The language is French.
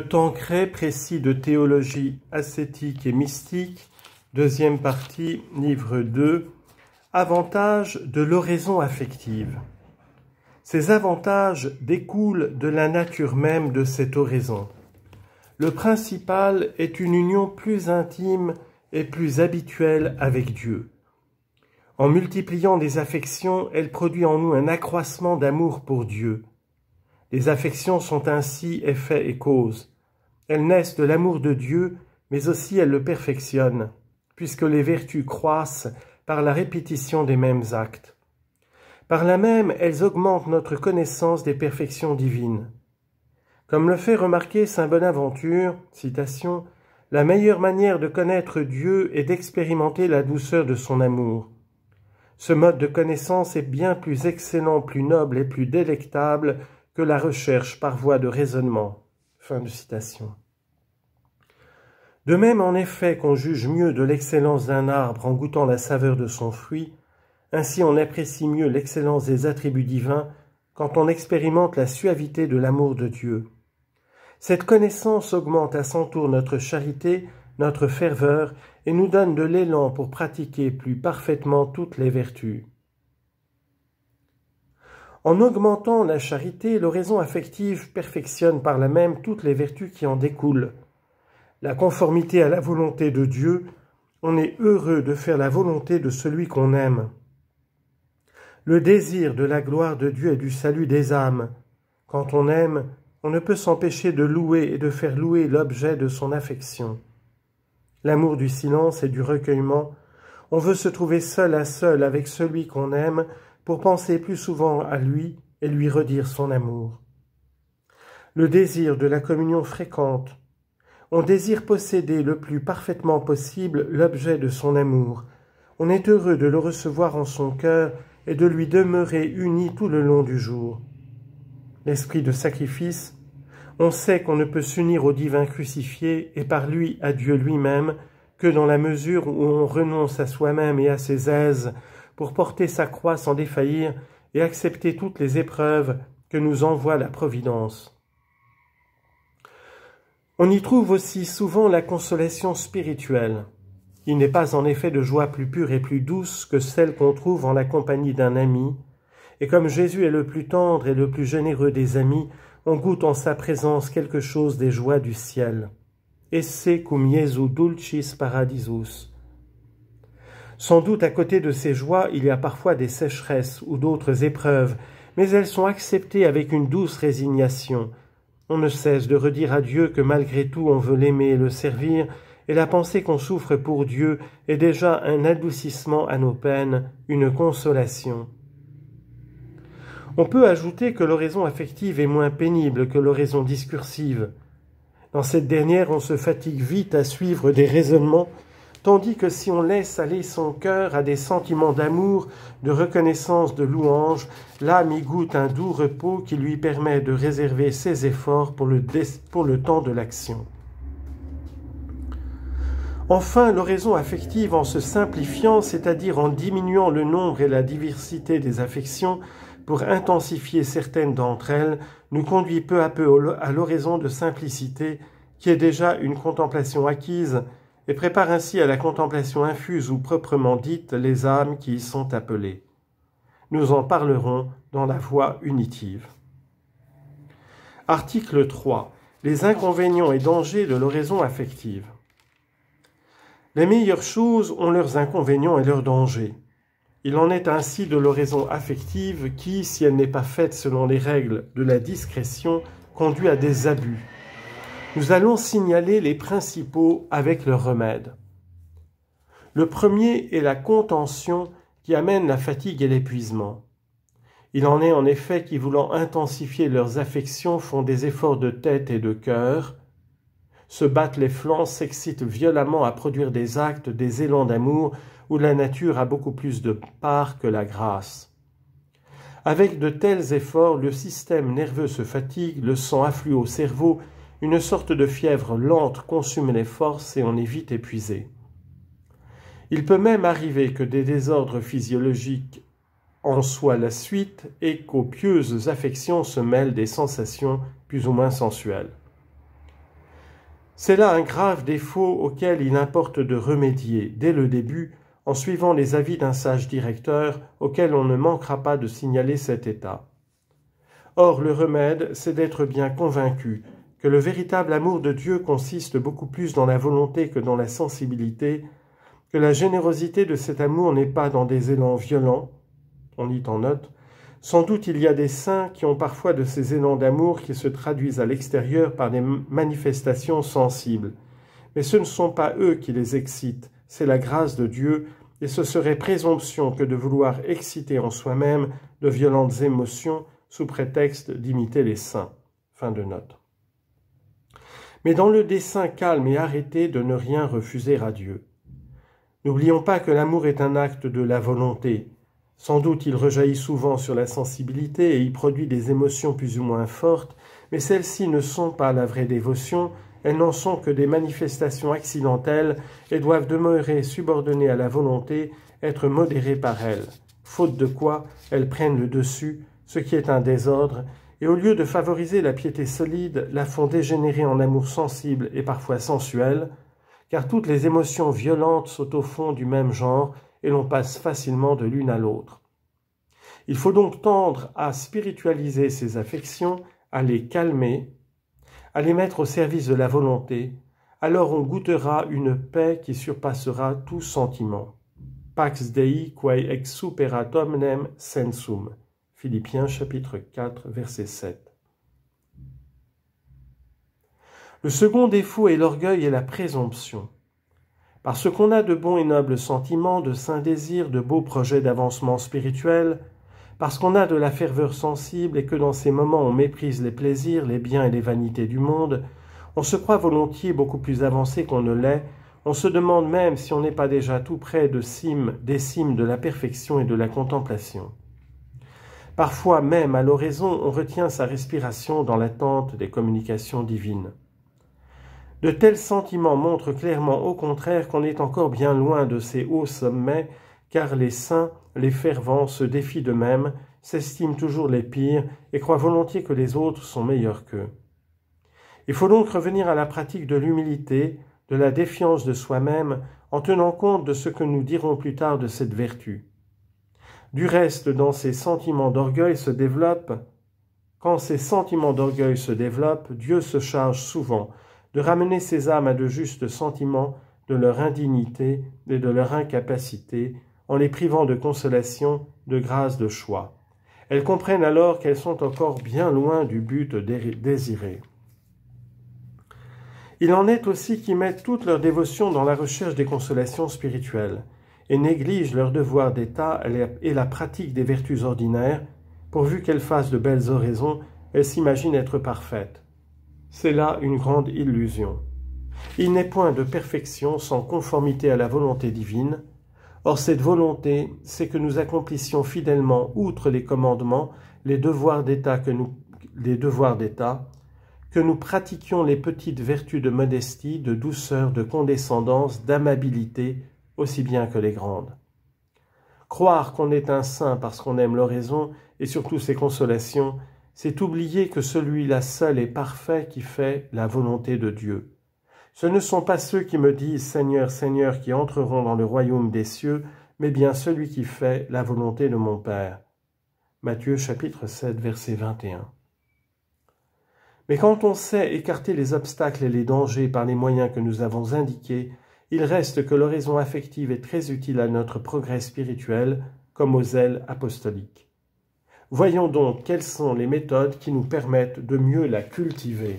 Tancret, précis de théologie ascétique et mystique, deuxième partie, livre 2, Avantages de l'oraison affective. Ces avantages découlent de la nature même de cette oraison. Le principal est une union plus intime et plus habituelle avec Dieu. En multipliant des affections, elle produit en nous un accroissement d'amour pour Dieu. Les affections sont ainsi effet et cause. Elles naissent de l'amour de Dieu, mais aussi elles le perfectionnent, puisque les vertus croissent par la répétition des mêmes actes. Par là même, elles augmentent notre connaissance des perfections divines. Comme le fait remarquer saint Bonaventure, la meilleure manière de connaître Dieu est d'expérimenter la douceur de son amour. Ce mode de connaissance est bien plus excellent, plus noble et plus délectable que la recherche par voie de raisonnement. De même, en effet, qu'on juge mieux de l'excellence d'un arbre en goûtant la saveur de son fruit, ainsi on apprécie mieux l'excellence des attributs divins quand on expérimente la suavité de l'amour de Dieu. Cette connaissance augmente à son tour notre charité, notre ferveur, et nous donne de l'élan pour pratiquer plus parfaitement toutes les vertus. En augmentant la charité, l'oraison affective perfectionne par la même toutes les vertus qui en découlent. La conformité à la volonté de Dieu, on est heureux de faire la volonté de celui qu'on aime. Le désir de la gloire de Dieu et du salut des âmes. Quand on aime, on ne peut s'empêcher de louer et de faire louer l'objet de son affection. L'amour du silence et du recueillement, on veut se trouver seul à seul avec celui qu'on aime pour penser plus souvent à lui et lui redire son amour. Le désir de la communion fréquente. On désire posséder le plus parfaitement possible l'objet de son amour. On est heureux de le recevoir en son cœur et de lui demeurer uni tout le long du jour. L'esprit de sacrifice, on sait qu'on ne peut s'unir au divin crucifié et par lui à Dieu lui-même que dans la mesure où on renonce à soi-même et à ses aises pour porter sa croix sans défaillir et accepter toutes les épreuves que nous envoie la Providence. On y trouve aussi souvent la consolation spirituelle. Il n'est pas en effet de joie plus pure et plus douce que celle qu'on trouve en la compagnie d'un ami, et comme Jésus est le plus tendre et le plus généreux des amis, on goûte en sa présence quelque chose des joies du ciel. Esse cum Jesu dulcis paradisus. Sans doute à côté de ces joies, il y a parfois des sécheresses ou d'autres épreuves, mais elles sont acceptées avec une douce résignation. On ne cesse de redire à Dieu que malgré tout on veut l'aimer et le servir, et la pensée qu'on souffre pour Dieu est déjà un adoucissement à nos peines, une consolation. On peut ajouter que l'oraison affective est moins pénible que l'oraison discursive. Dans cette dernière, on se fatigue vite à suivre des raisonnements tandis que si on laisse aller son cœur à des sentiments d'amour, de reconnaissance, de louange, l'âme y goûte un doux repos qui lui permet de réserver ses efforts pour le, pour le temps de l'action. Enfin, l'oraison affective, en se simplifiant, c'est-à-dire en diminuant le nombre et la diversité des affections, pour intensifier certaines d'entre elles, nous conduit peu à peu à l'oraison de simplicité, qui est déjà une contemplation acquise et prépare ainsi à la contemplation infuse ou proprement dite les âmes qui y sont appelées. Nous en parlerons dans la voie unitive. Article 3. Les inconvénients et dangers de l'oraison affective. Les meilleures choses ont leurs inconvénients et leurs dangers. Il en est ainsi de l'oraison affective qui, si elle n'est pas faite selon les règles de la discrétion, conduit à des abus, nous allons signaler les principaux avec leurs remèdes. Le premier est la contention qui amène la fatigue et l'épuisement. Il en est en effet qui, voulant intensifier leurs affections, font des efforts de tête et de cœur, se battent les flancs, s'excitent violemment à produire des actes, des élans d'amour, où la nature a beaucoup plus de part que la grâce. Avec de tels efforts, le système nerveux se fatigue, le sang afflue au cerveau, une sorte de fièvre lente consume les forces et on est vite épuisé. Il peut même arriver que des désordres physiologiques en soient la suite et qu'aux pieuses affections se mêlent des sensations plus ou moins sensuelles. C'est là un grave défaut auquel il importe de remédier dès le début en suivant les avis d'un sage directeur auquel on ne manquera pas de signaler cet état. Or le remède, c'est d'être bien convaincu que le véritable amour de Dieu consiste beaucoup plus dans la volonté que dans la sensibilité, que la générosité de cet amour n'est pas dans des élans violents, on lit en note, sans doute il y a des saints qui ont parfois de ces élans d'amour qui se traduisent à l'extérieur par des manifestations sensibles. Mais ce ne sont pas eux qui les excitent, c'est la grâce de Dieu, et ce serait présomption que de vouloir exciter en soi-même de violentes émotions sous prétexte d'imiter les saints. Fin de note. Mais dans le dessein calme et arrêté de ne rien refuser à Dieu. N'oublions pas que l'amour est un acte de la volonté, sans doute il rejaillit souvent sur la sensibilité et y produit des émotions plus ou moins fortes, mais celles-ci ne sont pas la vraie dévotion, elles n'en sont que des manifestations accidentelles et doivent demeurer subordonnées à la volonté, être modérées par elle, faute de quoi elles prennent le dessus, ce qui est un désordre, et au lieu de favoriser la piété solide, la font dégénérer en amour sensible et parfois sensuel, car toutes les émotions violentes sont au fond du même genre et l'on passe facilement de l'une à l'autre. Il faut donc tendre à spiritualiser ces affections, à les calmer, à les mettre au service de la volonté, alors on goûtera une paix qui surpassera tout sentiment. Pax Dei quae exupera omnem sensum. Philippiens chapitre 4 verset 7. Le second défaut est l'orgueil et la présomption. Parce qu'on a de bons et nobles sentiments, de saints désirs, de beaux projets d'avancement spirituel, parce qu'on a de la ferveur sensible et que dans ces moments on méprise les plaisirs, les biens et les vanités du monde, on se croit volontiers beaucoup plus avancé qu'on ne l'est, on se demande même si on n'est pas déjà tout près de cimes, des cimes de la perfection et de la contemplation. Parfois même à l'oraison on retient sa respiration dans l'attente des communications divines. De tels sentiments montrent clairement au contraire qu'on est encore bien loin de ces hauts sommets, car les saints, les fervents se défient d'eux-mêmes, s'estiment toujours les pires et croient volontiers que les autres sont meilleurs qu'eux. Il faut donc revenir à la pratique de l'humilité, de la défiance de soi-même, en tenant compte de ce que nous dirons plus tard de cette vertu. Du reste, dans ces sentiments d'orgueil se développent, quand ces sentiments d'orgueil se développent, Dieu se charge souvent de ramener ces âmes à de justes sentiments de leur indignité et de leur incapacité, en les privant de consolation, de grâce, de choix. Elles comprennent alors qu'elles sont encore bien loin du but désiré. Il en est aussi qui mettent toute leur dévotion dans la recherche des consolations spirituelles et négligent leur devoir d'état et la pratique des vertus ordinaires, pourvu qu'elles fassent de belles oraisons, elles s'imaginent être parfaites. C'est là une grande illusion. Il n'est point de perfection sans conformité à la volonté divine. Or cette volonté, c'est que nous accomplissions fidèlement, outre les commandements, les devoirs d'État que nous, les devoirs d'État, que nous pratiquions les petites vertus de modestie, de douceur, de condescendance, d'amabilité, aussi bien que les grandes. Croire qu'on est un saint parce qu'on aime l'oraison et surtout ses consolations, c'est oublier que celui-là seul est parfait qui fait la volonté de Dieu. Ce ne sont pas ceux qui me disent Seigneur, Seigneur qui entreront dans le royaume des cieux, mais bien celui qui fait la volonté de mon Père. Matthieu chapitre 7 verset 21. Mais quand on sait écarter les obstacles et les dangers par les moyens que nous avons indiqués, il reste que l'oraison affective est très utile à notre progrès spirituel comme aux ailes apostoliques. Voyons donc quelles sont les méthodes qui nous permettent de mieux la cultiver.